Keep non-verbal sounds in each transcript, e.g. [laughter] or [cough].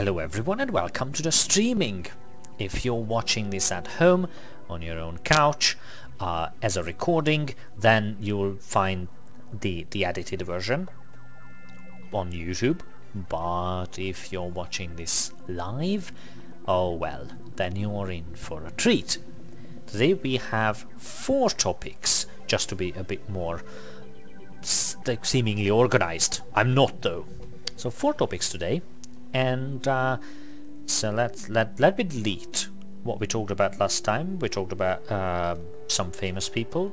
Hello everyone and welcome to the streaming. If you're watching this at home, on your own couch, uh, as a recording, then you'll find the, the edited version on YouTube. But if you're watching this live, oh well, then you're in for a treat. Today we have four topics, just to be a bit more seemingly organized. I'm not though. So four topics today and uh, so let's let let me delete what we talked about last time. We talked about uh, some famous people.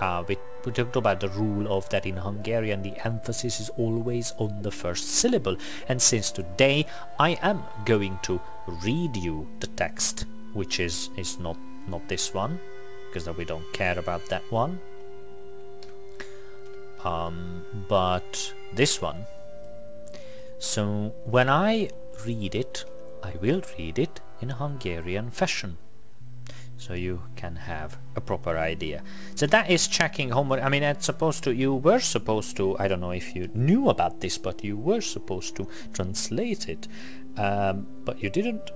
Uh, we, we talked about the rule of that in Hungarian the emphasis is always on the first syllable. And since today I am going to read you the text which is is not not this one because we don't care about that one. Um, but this one so when I read it, I will read it in Hungarian fashion. So you can have a proper idea. So that is checking homework. I mean, it's supposed to, you were supposed to, I don't know if you knew about this, but you were supposed to translate it. Um, but you didn't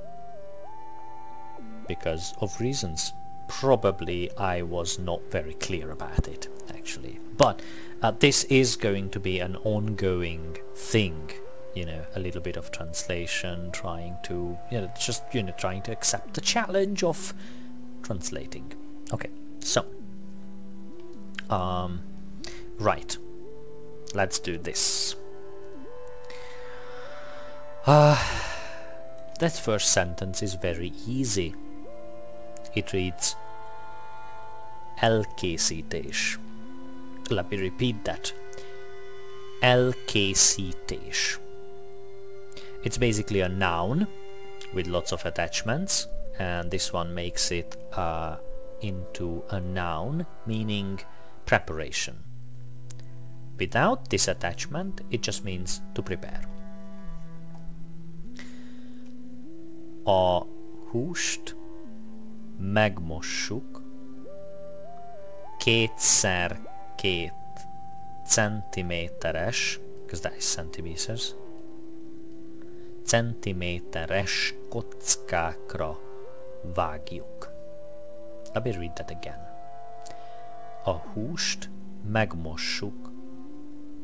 because of reasons. Probably I was not very clear about it, actually. But uh, this is going to be an ongoing thing you know a little bit of translation trying to you know just you know trying to accept the challenge of translating. Okay so um right let's do this. Uh, that first sentence is very easy. It reads elkészítés let me repeat that. Elkészítés it's basically a noun with lots of attachments and this one makes it uh, into a noun meaning preparation. Without this attachment it just means to prepare. A húst megmossuk kétszer két centiméteres, because that is centimeters, centiméteres kockákra vágjuk. Let me read that again. A húst megmossuk,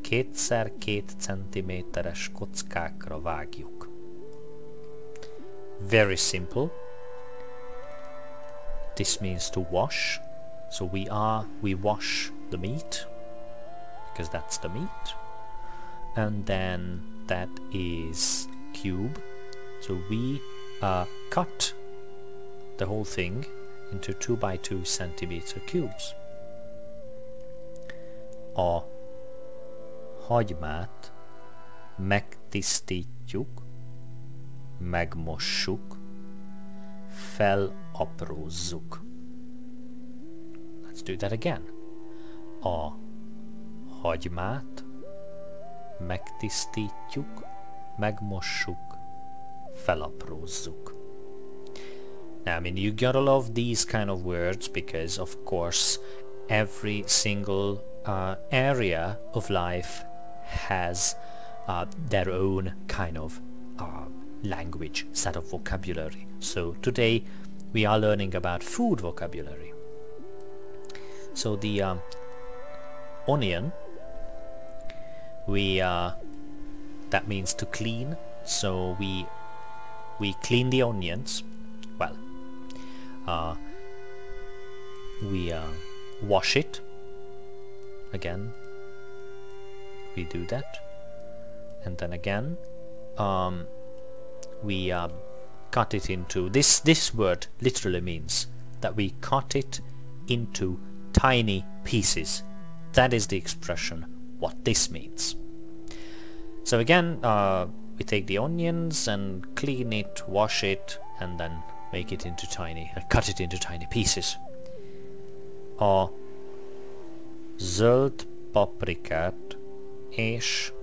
kétszer két centiméteres kockákra vágjuk. Very simple. This means to wash. So we are, we wash the meat, because that's the meat. And then that is cube so we uh, cut the whole thing into 2 by 2 centimeter cubes. A hagymát megtisztítjuk, megmossuk, felaprózzuk. Let's do that again. A hagymát megtisztítjuk, megmossuk, felaprózzuk. Now, I mean, you gotta love these kind of words because, of course, every single uh, area of life has uh, their own kind of uh, language, set of vocabulary. So today we are learning about food vocabulary. So the um, onion, we uh, that means to clean. So we we clean the onions. Well uh, we uh, wash it. Again we do that. And then again um, we uh, cut it into this this word literally means that we cut it into tiny pieces. That is the expression what this means so again, uh, we take the onions and clean it, wash it, and then make it into tiny, uh, cut it into tiny pieces. A zöld paprikát és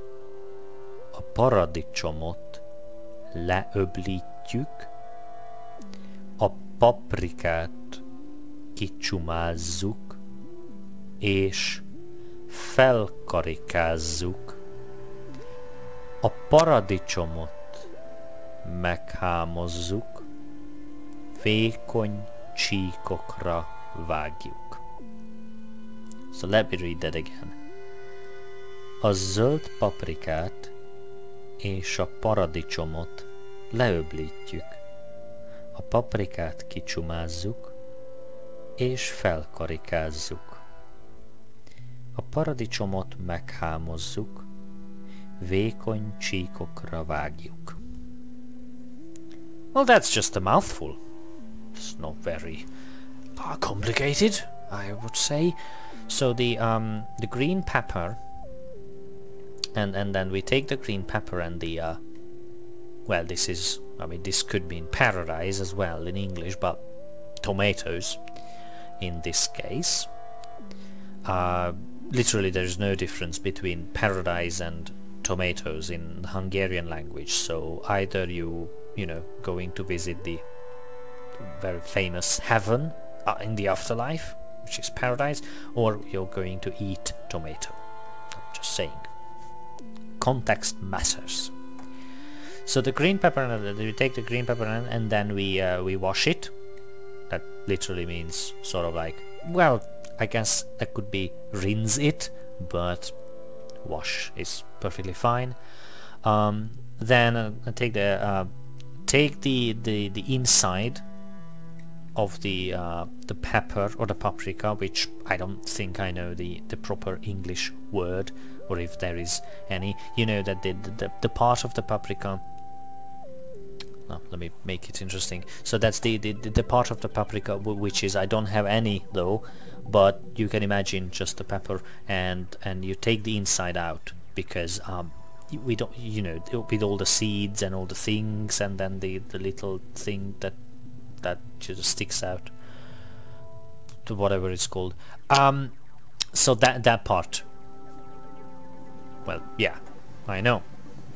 a paradicsomot leöblítjük, a paprikát kicsumázzuk, és felkarikázzuk a paradicsomot meghámozzuk, vékony csíkokra vágjuk. So let me read that again. A zöld paprikát és a paradicsomot leöblítjük. A paprikát kicsumázzuk, és felkarikázzuk. A paradicsomot meghámozzuk, vékony csíkokra vágjuk. Well, that's just a mouthful. It's not very uh, complicated, I would say. So the um, the green pepper, and and then we take the green pepper and the uh, well, this is I mean this could be paradise as well in English, but tomatoes in this case. Uh, literally, there is no difference between paradise and tomatoes in Hungarian language. So either you you know going to visit the very famous heaven uh, in the afterlife, which is paradise, or you're going to eat tomato. I'm just saying. Context matters. So the green pepper, uh, we take the green pepper and, and then we uh, we wash it. That literally means sort of like, well, I guess that could be rinse it, but wash is perfectly fine. Um, then uh, take the uh, take the, the the inside of the uh, the pepper or the paprika, which I don't think I know the the proper English word, or if there is any. You know that the the, the part of the paprika. Let me make it interesting. So that's the, the the part of the paprika which is I don't have any though, but you can imagine just the pepper and and you take the inside out because um, we don't you know with all the seeds and all the things and then the the little thing that that just sticks out to whatever it's called. Um so that that part. Well yeah I know.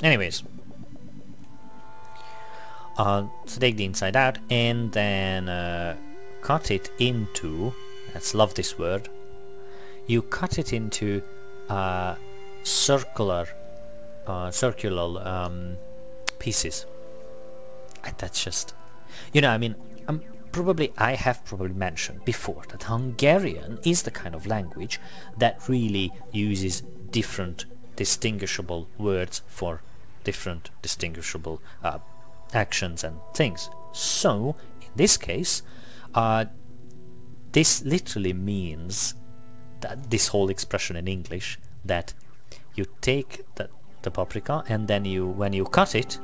Anyways. Uh, so take the inside out and then uh, cut it into let's love this word you cut it into uh, circular uh, circular um, pieces and that's just you know I mean um, probably I have probably mentioned before that Hungarian is the kind of language that really uses different distinguishable words for different distinguishable uh, actions and things. So, in this case, uh, this literally means that this whole expression in English that you take the, the paprika and then you when you cut it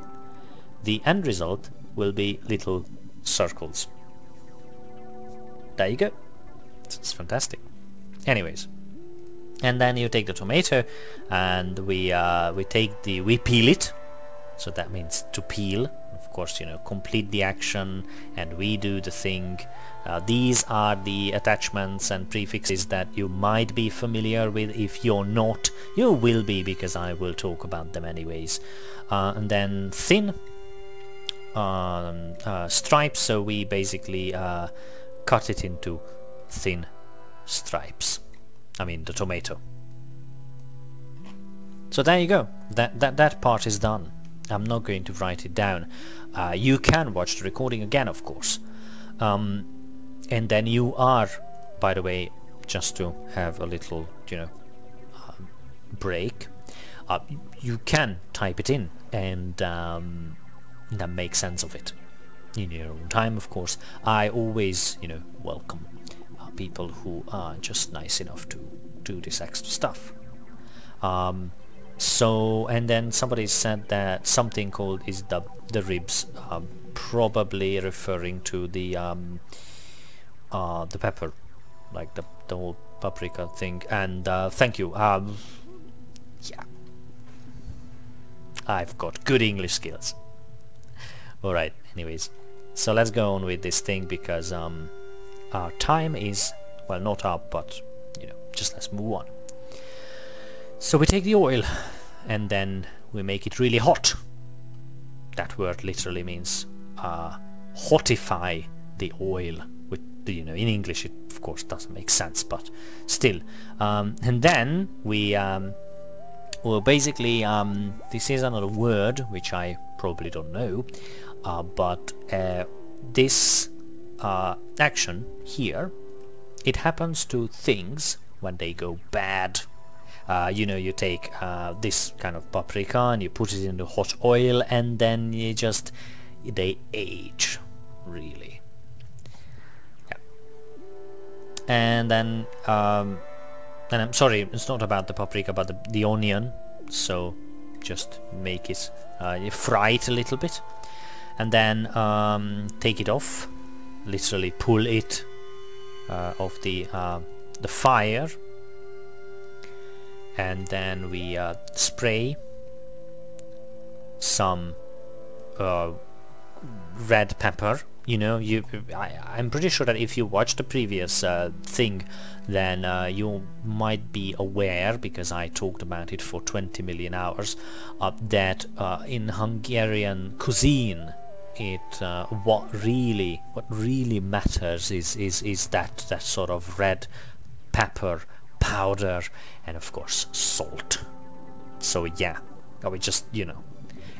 the end result will be little circles. There you go. It's fantastic. Anyways, and then you take the tomato and we uh, we take the we peel it. So that means to peel. Course, you know, complete the action and we do the thing. Uh, these are the attachments and prefixes that you might be familiar with. If you're not, you will be because I will talk about them anyways. Uh, and then thin um, uh, stripes so we basically uh, cut it into thin stripes I mean the tomato so there you go that that that part is done I'm not going to write it down. Uh, you can watch the recording again of course. Um, and then you are by the way just to have a little you know um, break uh, you can type it in and um, that make sense of it. In your own time of course. I always you know welcome uh, people who are just nice enough to do this extra stuff. Um, so and then somebody said that something called is the the ribs um, probably referring to the um, uh, the pepper like the, the whole paprika thing and uh, thank you um, yeah I've got good English skills Alright, anyways. So let's go on with this thing because um, our time is, well, not up, but, you know, just let's move on. So we take the oil and then we make it really hot. That word literally means uh, hotify the oil. With you know, in English it of course doesn't make sense, but still. Um, and then we um, well, basically, um, this is another word which I probably don't know, uh, but uh, this uh, action here, it happens to things when they go bad. Uh, you know, you take uh, this kind of paprika and you put it in the hot oil and then you just, they age, really. Yeah. And then, um, and I'm sorry, it's not about the paprika but the, the onion, so just make it, uh, fry it a little bit and then um, take it off literally pull it uh, off the uh, the fire and then we uh, spray some uh, red pepper you know you I, I'm pretty sure that if you watch the previous uh, thing then uh, you might be aware because I talked about it for 20 million hours that in Hungarian cuisine it uh, what really what really matters is is is that that sort of red pepper powder and of course salt. So yeah I would just you know.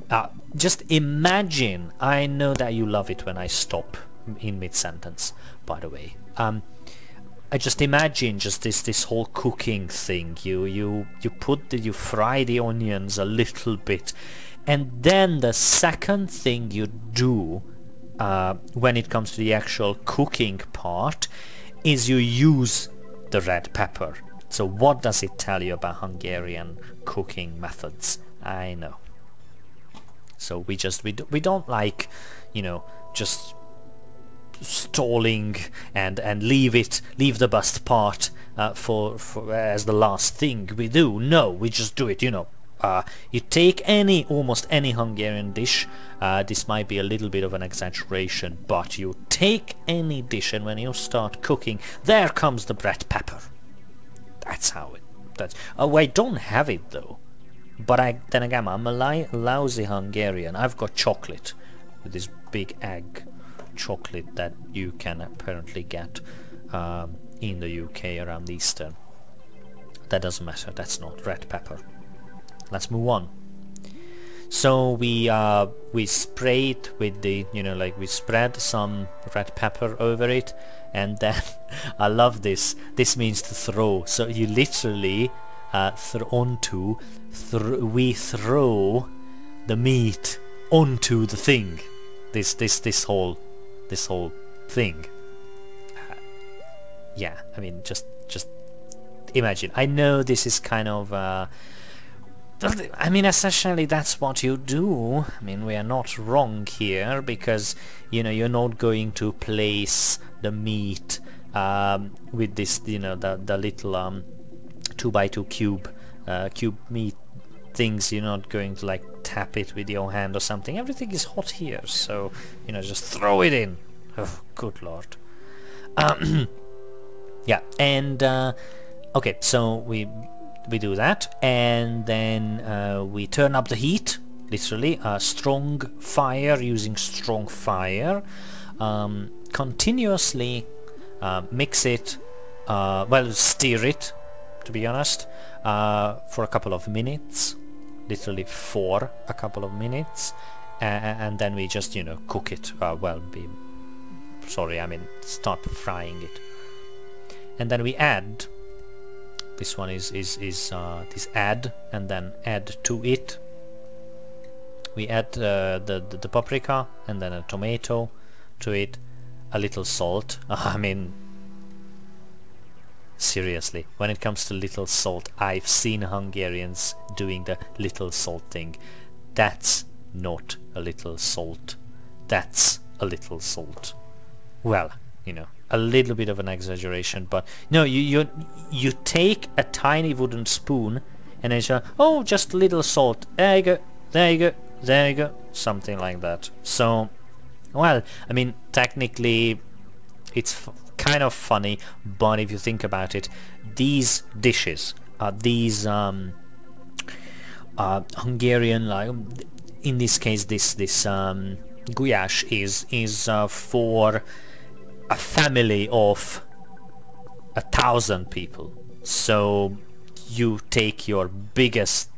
Uh, just imagine I know that you love it when I stop in mid-sentence by the way. Um, I just imagine just this this whole cooking thing. You you you put the you fry the onions a little bit and then the second thing you do uh, when it comes to the actual cooking part is you use the red pepper. So what does it tell you about Hungarian cooking methods? I know. So we just we, do, we don't like, you know, just stalling and and leave it leave the best part uh, for, for as the last thing we do. No, we just do it, you know, uh, you take any, almost any Hungarian dish, uh, this might be a little bit of an exaggeration, but you take any dish and when you start cooking, there comes the red pepper. That's how it, that's, oh I don't have it though. But I, then again, I'm a lousy Hungarian. I've got chocolate with this big egg chocolate that you can apparently get um, in the UK around Easter. That doesn't matter, that's not red pepper let's move on so we uh, we spray it with the you know like we spread some red pepper over it and then [laughs] I love this. This means to throw. So you literally uh, th onto th we throw the meat onto the thing. This this this whole this whole thing. Uh, yeah I mean just just imagine. I know this is kind of uh, I mean, essentially that's what you do. I mean, we are not wrong here because, you know, you're not going to place the meat um, with this, you know, the, the little um, 2 by 2 cube, uh, cube meat things. You're not going to, like, tap it with your hand or something. Everything is hot here, so, you know, just throw it in. Oh, good lord. Um, [clears throat] yeah, and, uh, okay, so we we do that and then uh, we turn up the heat literally a strong fire using strong fire um, continuously uh, mix it uh, well stir it to be honest uh, for a couple of minutes literally for a couple of minutes and then we just you know cook it. Uh, well be sorry I mean start frying it. And then we add this one is is is uh, this add and then add to it. We add uh, the, the, the paprika and then a tomato to it a little salt. [laughs] I mean seriously when it comes to little salt I've seen Hungarians doing the little salt thing. That's not a little salt. That's a little salt. Well you know a little bit of an exaggeration, but no, you you you take a tiny wooden spoon and then you oh, just a little salt. There you go, there you go, there you go, something like that. So, well, I mean, technically, it's kind of funny, but if you think about it, these dishes, uh, these um, uh, Hungarian, like in this case, this this um, gulyás is is uh, for a family of a thousand people. So you take your biggest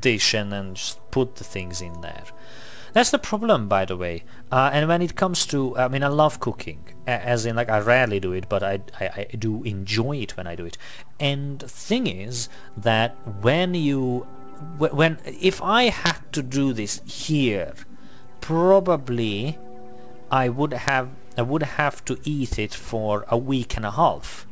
dish and then just put the things in there. That's the problem, by the way. Uh, and when it comes to, I mean, I love cooking, as in, like, I rarely do it, but I, I, I do enjoy it when I do it. And thing is that when you, when, if I had to do this here, probably I would have, I would have to eat it for a week and a half.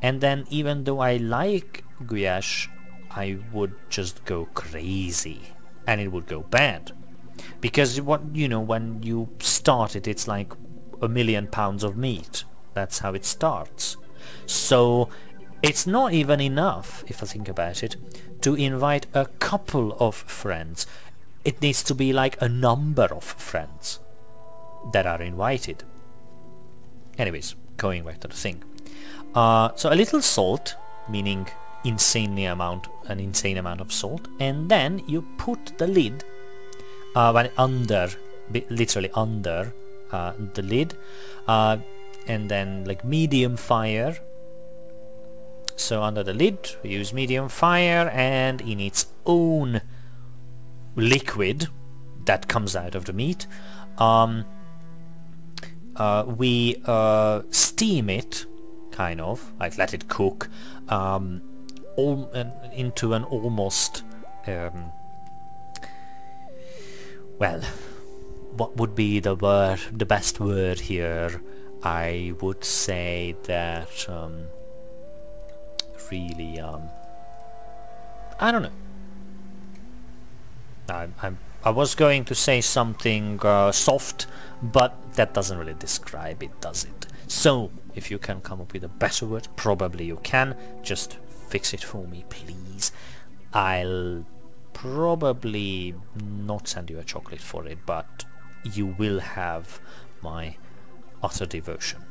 And then even though I like gulyás, I would just go crazy. And it would go bad. Because what you know when you start it it's like a million pounds of meat. That's how it starts. So it's not even enough if I think about it to invite a couple of friends. It needs to be like a number of friends that are invited anyways going back to the thing. Uh, so a little salt meaning insanely amount an insane amount of salt and then you put the lid uh, under literally under uh, the lid uh, and then like medium fire. So under the lid we use medium fire and in its own liquid that comes out of the meat um, uh, we uh, steam it kind of like let it cook um, all, into an almost um, well, what would be the word, the best word here? I would say that um, really, um, I don't know. I, I'm, I was going to say something uh, soft, but that doesn't really describe it, does it? So, if you can come up with a better word, probably you can. Just fix it for me, please. I'll probably not send you a chocolate for it, but you will have my utter devotion.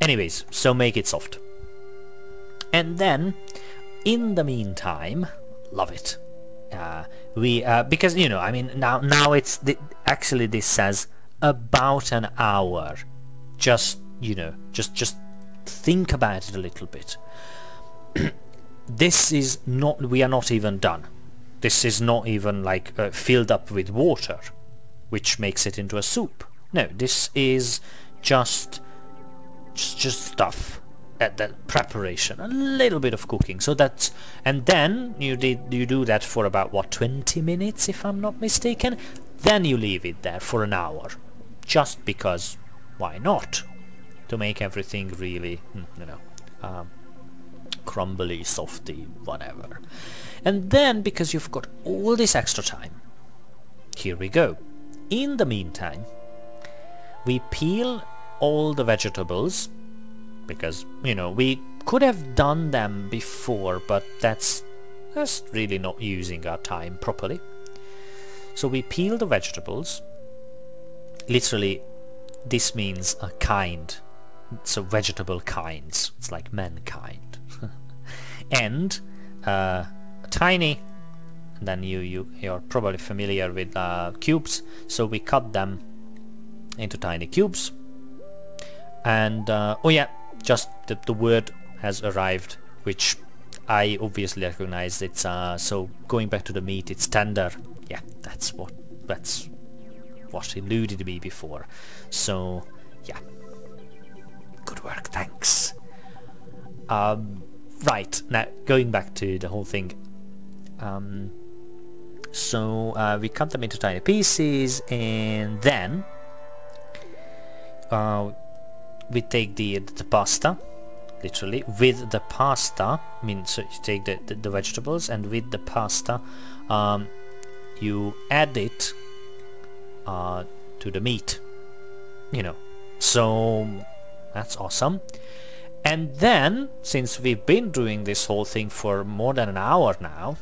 Anyways, so make it soft. And then, in the meantime, love it. Uh, we uh, because you know, I mean, now now it's the, actually this says about an hour. Just you know, just just think about it a little bit. [clears throat] this is not. We are not even done this is not even like uh, filled up with water, which makes it into a soup. No, this is just just, just stuff at that preparation, a little bit of cooking. So that's and then you did you do that for about what 20 minutes, if I'm not mistaken. Then you leave it there for an hour, just because why not? To make everything really, hmm, you know, um, crumbly, softy, whatever. And then, because you've got all this extra time, here we go. In the meantime, we peel all the vegetables, because, you know, we could have done them before, but that's just really not using our time properly. So we peel the vegetables. Literally, this means a kind. So vegetable kinds. It's like mankind. [laughs] and uh, tiny and then you, you you're probably familiar with uh, cubes so we cut them into tiny cubes and uh, oh yeah just the, the word has arrived which I obviously recognize. It's uh, so going back to the meat it's tender. Yeah that's what that's what eluded me before. So yeah. Good work thanks. Um, right now going back to the whole thing. Um, so uh, we cut them into tiny pieces and then uh, we take the, the pasta literally. With the pasta I mean so you take the, the, the vegetables and with the pasta um, you add it uh, to the meat you know. So that's awesome. And then since we've been doing this whole thing for more than an hour now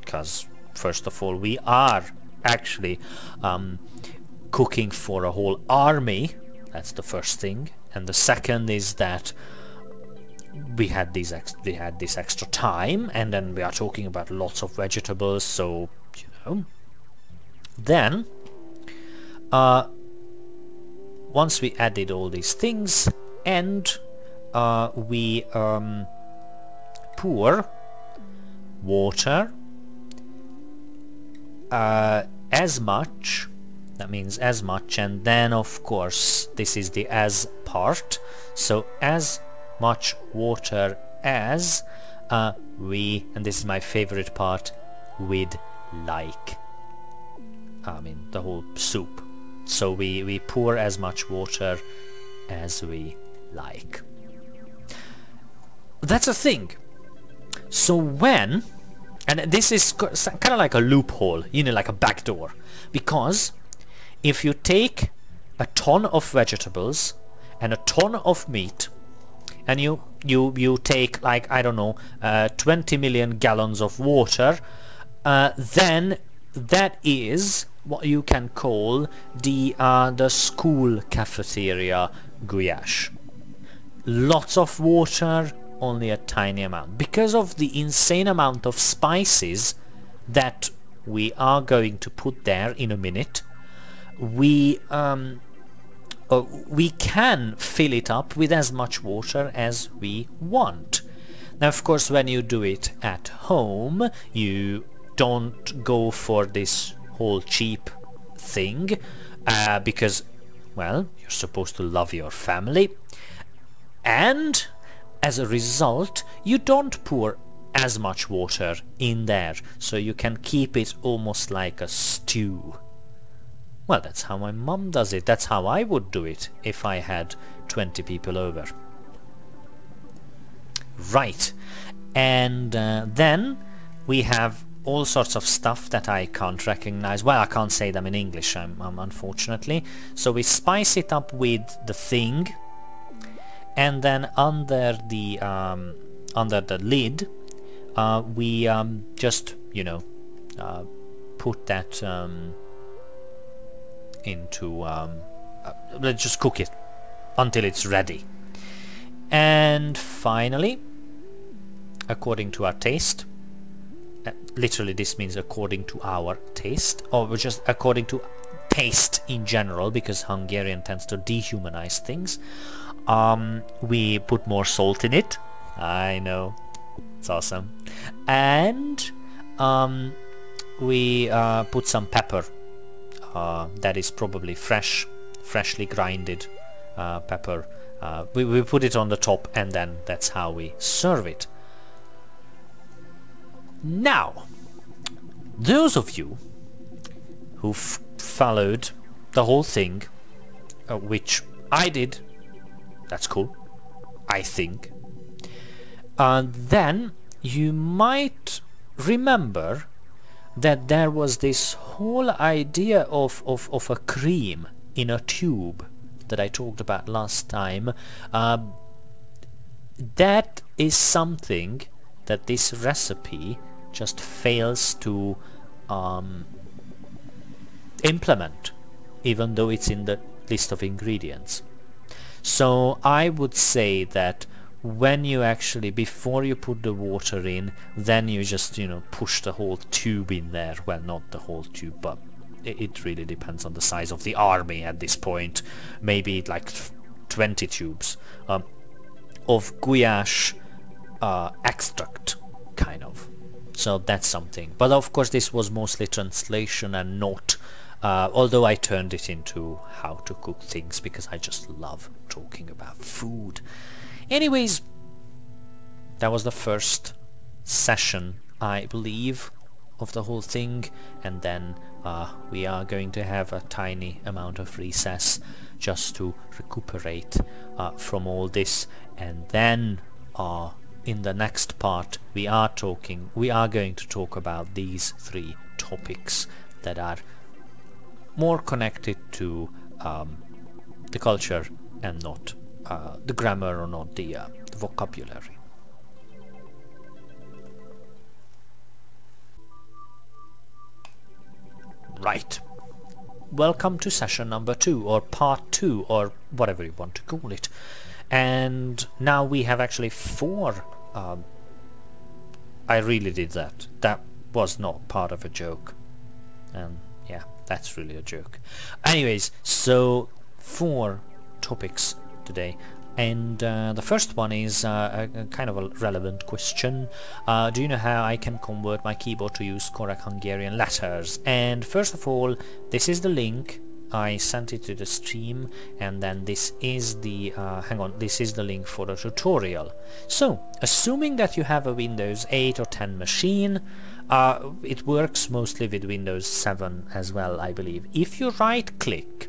because first of all we are actually um, cooking for a whole army that's the first thing. And the second is that we had these we had this extra time and then we are talking about lots of vegetables so you know. Then uh, once we added all these things and uh, we um, pour water uh, as much that means as much and then of course this is the as part. So as much water as uh, we and this is my favorite part we'd like. I mean the whole soup. So we we pour as much water as we like. That's a thing. So when and this is kind of like a loophole you know like a backdoor because if you take a ton of vegetables and a ton of meat and you you you take like I don't know uh, 20 million gallons of water uh, then that is what you can call the uh, the school cafeteria gulyás lots of water only a tiny amount. Because of the insane amount of spices that we are going to put there in a minute we um, uh, we can fill it up with as much water as we want now of course when you do it at home you don't go for this whole cheap thing uh, because well you're supposed to love your family and as a result, you don't pour as much water in there, so you can keep it almost like a stew. Well, that's how my mum does it. That's how I would do it if I had 20 people over. Right. And uh, then we have all sorts of stuff that I can't recognize. Well, I can't say them in English, I'm, I'm unfortunately. So we spice it up with the thing, and then under the um, under the lid uh, we um, just you know uh, put that um, into um, uh, let's just cook it until it's ready and finally according to our taste uh, literally this means according to our taste or just according to taste in general because Hungarian tends to dehumanize things um, we put more salt in it. I know. It's awesome. And um, we uh, put some pepper. Uh, that is probably fresh, freshly grinded uh, pepper. Uh, we, we put it on the top and then that's how we serve it. Now, those of you who followed the whole thing, uh, which I did that's cool. I think. And then you might remember that there was this whole idea of, of, of a cream in a tube that I talked about last time. Uh, that is something that this recipe just fails to um, implement, even though it's in the list of ingredients. So I would say that when you actually, before you put the water in, then you just, you know, push the whole tube in there. Well, not the whole tube, but it, really depends on the size of the army at this point. Maybe like 20 tubes um, of gulyás uh, extract, kind of. So that's something. But of course this was mostly translation and not uh, although I turned it into how to cook things because I just love talking about food. Anyways, that was the first session, I believe, of the whole thing, and then uh, we are going to have a tiny amount of recess just to recuperate uh, from all this, and then uh, in the next part we are talking, we are going to talk about these three topics that are more connected to um, the culture and not uh, the grammar or not the, uh, the vocabulary. Right. Welcome to session number two, or part two, or whatever you want to call it. And now we have actually four... Um, I really did that. That was not part of a joke. And yeah, that's really a joke. Anyways, so four topics today. and uh, the first one is uh, a, kind of a relevant question. Uh, do you know how I can convert my keyboard to use correct Hungarian letters? And first of all, this is the link. I sent it to the stream and then this is the, uh, hang on, this is the link for the tutorial. So, assuming that you have a Windows 8 or 10 machine, uh, it works mostly with Windows 7 as well, I believe. If you right click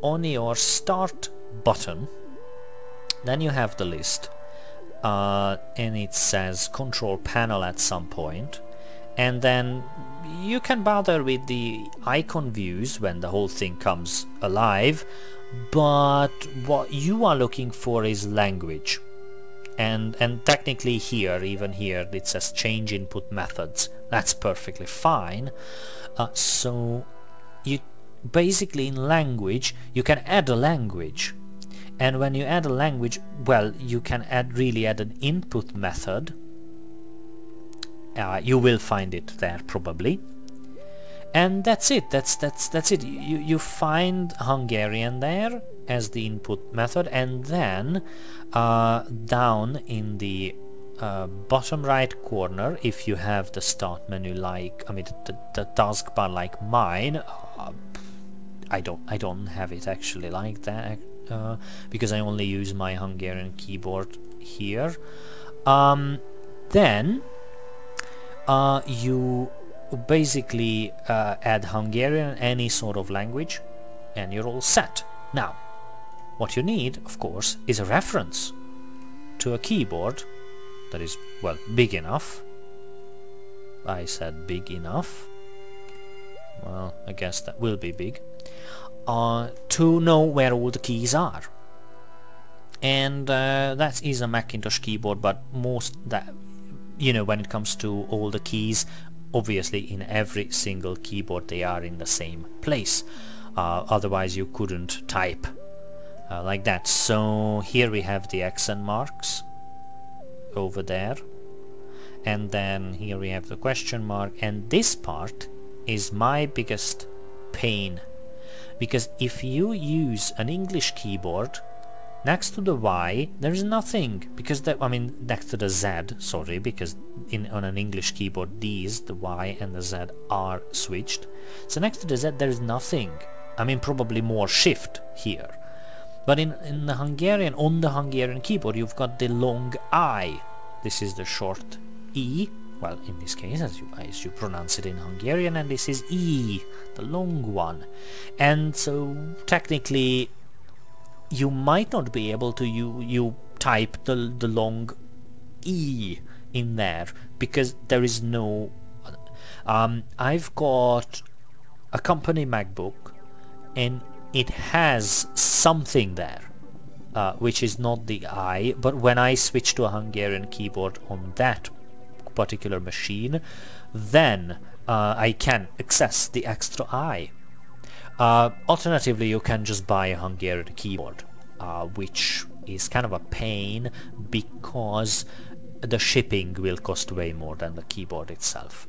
on your start button, then you have the list uh, and it says control panel at some point and then you can bother with the icon views when the whole thing comes alive but what you are looking for is language and and technically here even here it says change input methods. That's perfectly fine. Uh, so you basically in language you can add a language and when you add a language well you can add really add an input method. Uh, you will find it there probably. And that's it. That's that's that's it. You you find Hungarian there as the input method and then uh, down in the uh, bottom right corner if you have the start menu like I mean the, the taskbar like mine uh, I don't I don't have it actually like that uh, because I only use my Hungarian keyboard here. Um, then uh, you basically uh, add Hungarian, any sort of language, and you're all set. Now, what you need, of course, is a reference to a keyboard that is, well, big enough. I said big enough. Well, I guess that will be big uh, to know where all the keys are. And uh, that is a Macintosh keyboard but most that you know when it comes to all the keys obviously in every single keyboard they are in the same place. Uh, otherwise you couldn't type. Uh, like that. So here we have the accent marks over there. And then here we have the question mark. And this part is my biggest pain because if you use an English keyboard next to the Y there is nothing. Because that I mean next to the Z sorry because in on an English keyboard these the Y and the Z are switched. So next to the Z there is nothing. I mean probably more shift here. But in, in the Hungarian on the Hungarian keyboard you've got the long I. This is the short E well in this case as you, as you pronounce it in Hungarian and this is E, the long one. And so technically you might not be able to you, you type the, the long E in there because there is no um, I've got a company MacBook and it has something there uh, which is not the I but when I switch to a Hungarian keyboard on that particular machine, then uh, I can access the extra I. Uh, alternatively, you can just buy a Hungarian keyboard, uh, which is kind of a pain because the shipping will cost way more than the keyboard itself.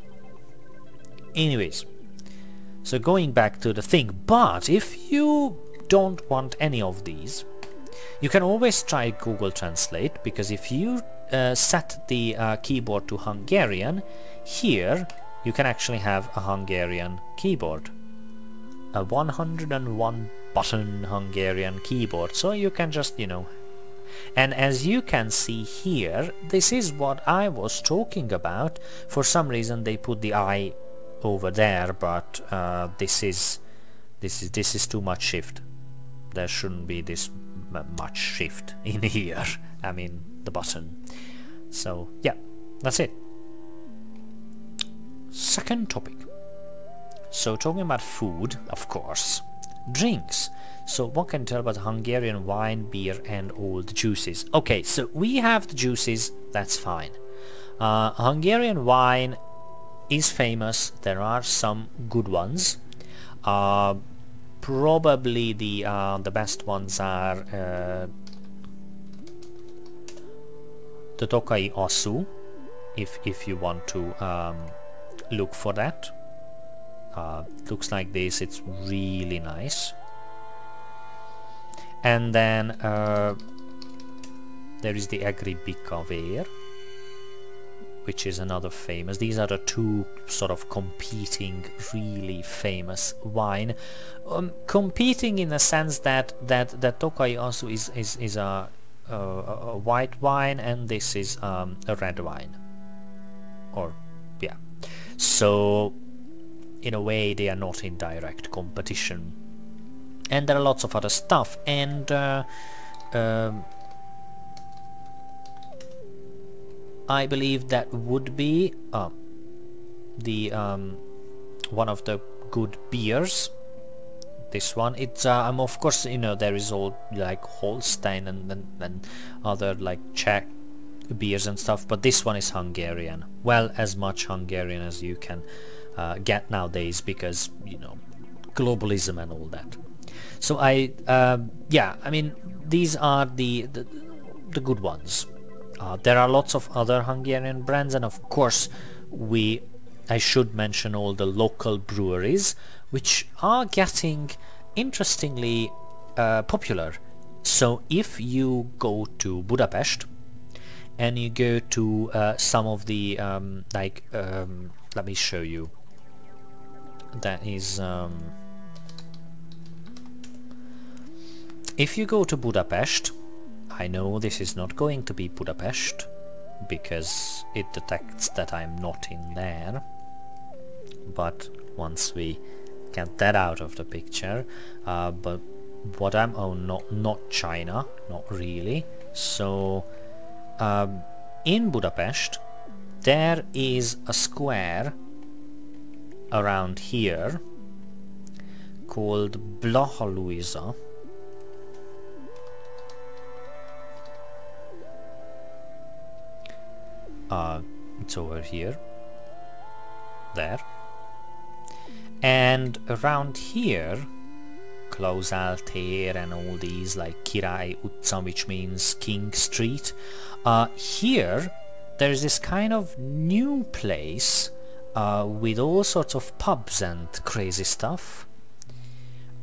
Anyways, so going back to the thing, but if you don't want any of these, you can always try Google Translate because if you uh, set the uh, keyboard to Hungarian, here you can actually have a Hungarian keyboard. A 101 button Hungarian keyboard, so you can just, you know... And as you can see here, this is what I was talking about. For some reason they put the I over there, but uh, this is this is this is too much shift. There shouldn't be this much shift [laughs] in here. I mean, the button. So yeah, that's it. Second topic. So talking about food, of course. Drinks. So what can tell about Hungarian wine, beer and all the juices? Okay, so we have the juices, that's fine. Uh, Hungarian wine is famous, there are some good ones. Uh, probably the uh, the best ones are uh, the Tokaji Aszú if if you want to um, look for that. Uh, looks like this it's really nice. And then uh, there is the Egri Bikavér, which is another famous. These are the two sort of competing, really famous wine. Um, competing in the sense that that that Tokaji Aszú is is is a, a, a white wine and this is um, a red wine. Or yeah, so in a way they are not in direct competition. And there are lots of other stuff and. Uh, um, I believe that would be uh, the um, one of the good beers this one. It's uh, um, of course you know there is all like Holstein and, and, and other like Czech beers and stuff but this one is Hungarian. Well as much Hungarian as you can uh, get nowadays because you know globalism and all that. So I uh, yeah I mean these are the, the, the good ones uh, there are lots of other Hungarian brands and of course we I should mention all the local breweries which are getting interestingly uh, popular. So if you go to Budapest and you go to uh, some of the um, like um, let me show you that is um, if you go to Budapest I know this is not going to be Budapest because it detects that I'm not in there. But once we get that out of the picture uh, but what I'm oh not not China not really. So um, in Budapest there is a square around here called Blaha uh, it's over here there. And around here Klauzál tér and all these like Király utca which means King Street uh, here there is this kind of new place uh, with all sorts of pubs and crazy stuff.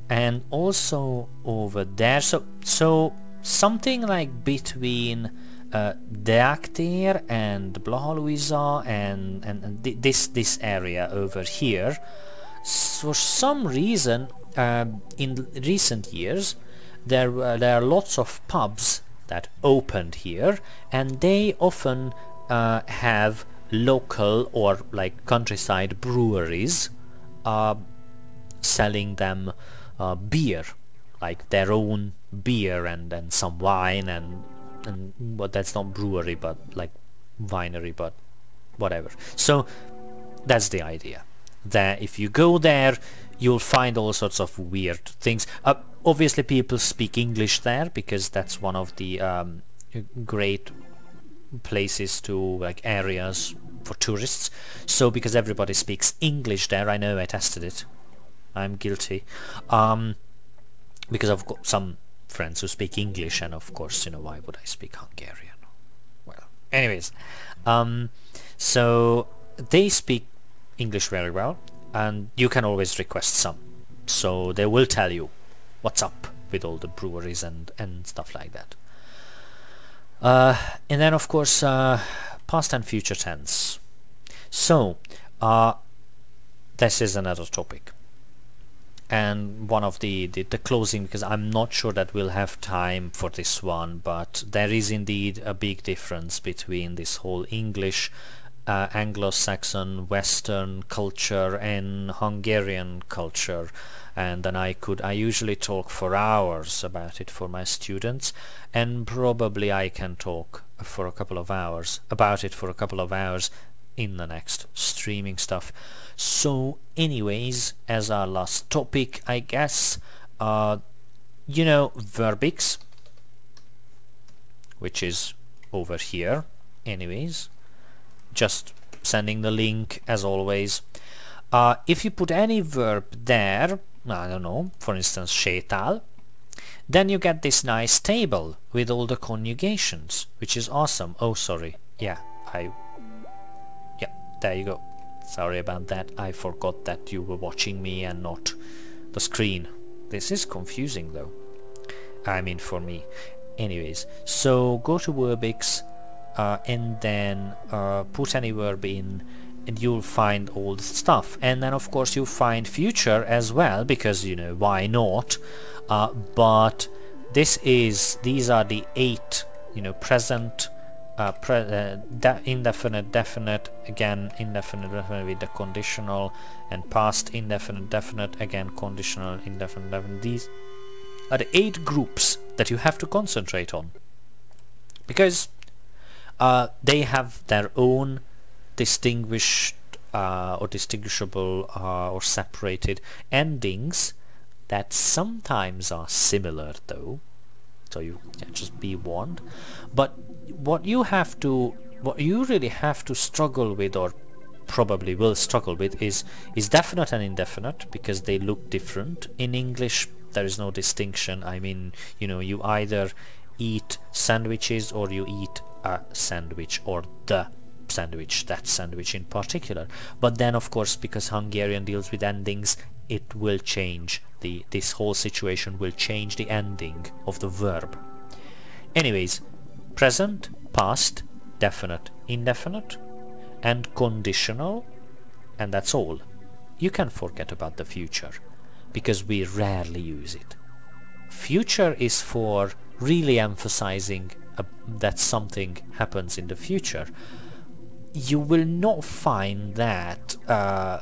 And also over there so so something like between uh, Deák and Blaha and, and, and th this this area over here. For some reason uh, in recent years there uh, there are lots of pubs that opened here and they often uh, have local or like countryside breweries uh, selling them uh, beer like their own beer and and some wine and and well that's not brewery but like winery but whatever. So that's the idea. That if you go there you'll find all sorts of weird things. Uh, obviously people speak English there because that's one of the um, great places to like areas for tourists. So because everybody speaks English there I know I tested it. I'm guilty. Um, because I've got some friends who speak English and of course you know why would I speak Hungarian? Well anyways um, so they speak English very well and you can always request some. So they will tell you what's up with all the breweries and and stuff like that. Uh, and then of course uh, past and future tense. So uh, this is another topic and one of the, the, the closing because I'm not sure that we'll have time for this one but there is indeed a big difference between this whole English uh, Anglo-Saxon Western culture and Hungarian culture. And then I could I usually talk for hours about it for my students and probably I can talk for a couple of hours about it for a couple of hours in the next streaming stuff so anyways as our last topic I guess uh, you know Verbix which is over here anyways just sending the link as always. Uh, if you put any verb there, I don't know, for instance sétál, then you get this nice table with all the conjugations, which is awesome. Oh, sorry. Yeah, I... There you go. Sorry about that. I forgot that you were watching me and not the screen. This is confusing though. I mean for me. anyways so go to verbix uh, and then uh, put any verb in and you'll find all the stuff and then of course you find future as well because you know why not uh, but this is these are the eight you know present uh, uh, de indefinite definite again indefinite definite with the conditional and past indefinite definite again conditional indefinite definite. These are the eight groups that you have to concentrate on. Because uh, they have their own distinguished uh, or distinguishable uh, or separated endings that sometimes are similar though so you just be warned. But what you have to what you really have to struggle with or probably will struggle with is is definite and indefinite because they look different. In English there is no distinction. I mean you know you either eat sandwiches or you eat a sandwich or the sandwich, that sandwich in particular. But then of course because Hungarian deals with endings it will change the this whole situation will change the ending of the verb. Anyways, present, past, definite, indefinite and conditional and that's all. You can forget about the future because we rarely use it. Future is for really emphasizing that something happens in the future, you will not find that uh,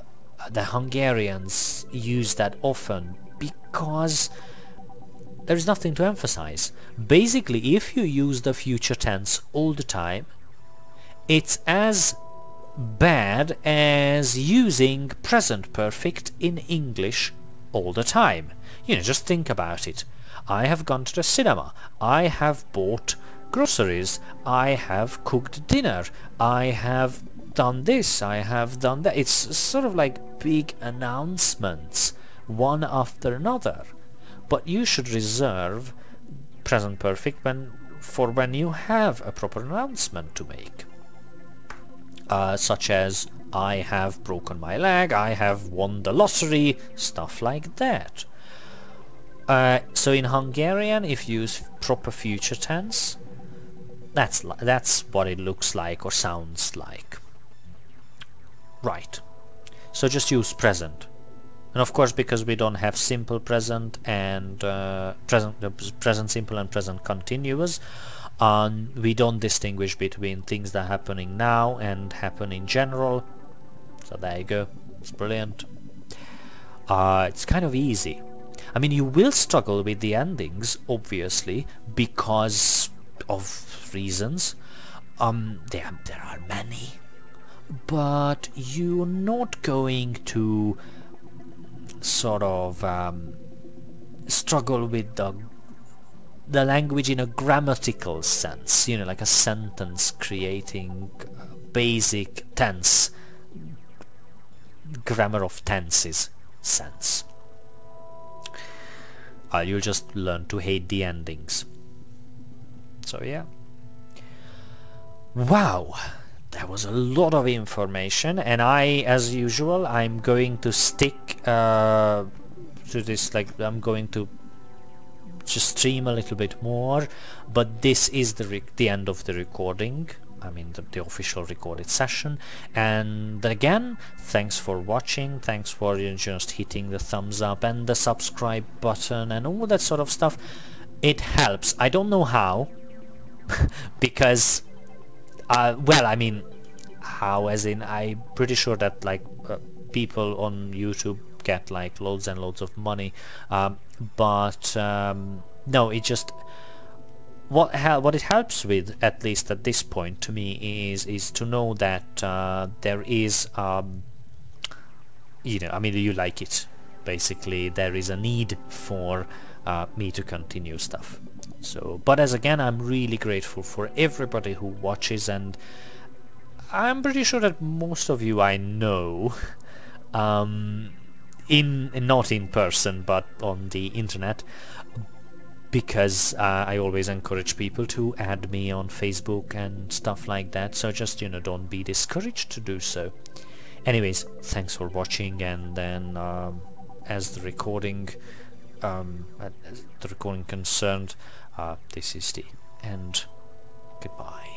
the Hungarians use that often because there is nothing to emphasize. Basically, if you use the future tense all the time, it's as bad as using present perfect in English all the time. You know, just think about it. I have gone to the cinema. I have bought groceries. I have cooked dinner. I have done this. I have done that. It's sort of like big announcements, one after another. But you should reserve present perfect when for when you have a proper announcement to make. Uh, such as I have broken my leg, I have won the lottery, stuff like that. Uh, so in Hungarian, if you use proper future tense, that's that's what it looks like or sounds like. Right. So just use present. And of course, because we don't have simple present and uh, present, uh, present simple and present continuous, um, we don't distinguish between things that are happening now and happen in general. So there you go. It's brilliant. Uh, it's kind of easy. I mean, you will struggle with the endings, obviously, because of reasons. Um, there, there are many. But you're not going to sort of um, struggle with the the language in a grammatical sense, you know, like a sentence creating basic tense, grammar of tenses sense uh, you'll just learn to hate the endings. So yeah. Wow! That was a lot of information and I, as usual, I'm going to stick uh, to this, like, I'm going to just stream a little bit more, but this is the, the end of the recording. I mean the, the, official recorded session and again thanks for watching thanks for just hitting the thumbs up and the subscribe button and all that sort of stuff it helps I don't know how [laughs] because uh, well I mean how as in I'm pretty sure that like uh, people on YouTube get like loads and loads of money um, but um, no it just what what it helps with, at least at this point, to me, is is to know that uh, there is, um, you know, I mean, you like it. Basically, there is a need for uh, me to continue stuff. So, but as again, I'm really grateful for everybody who watches, and I'm pretty sure that most of you I know, [laughs] um, in not in person, but on the internet because uh, I always encourage people to add me on Facebook and stuff like that. So just you know don't be discouraged to do so. Anyways thanks for watching and then um, as the recording um, as the recording concerned uh, this is the end. Goodbye.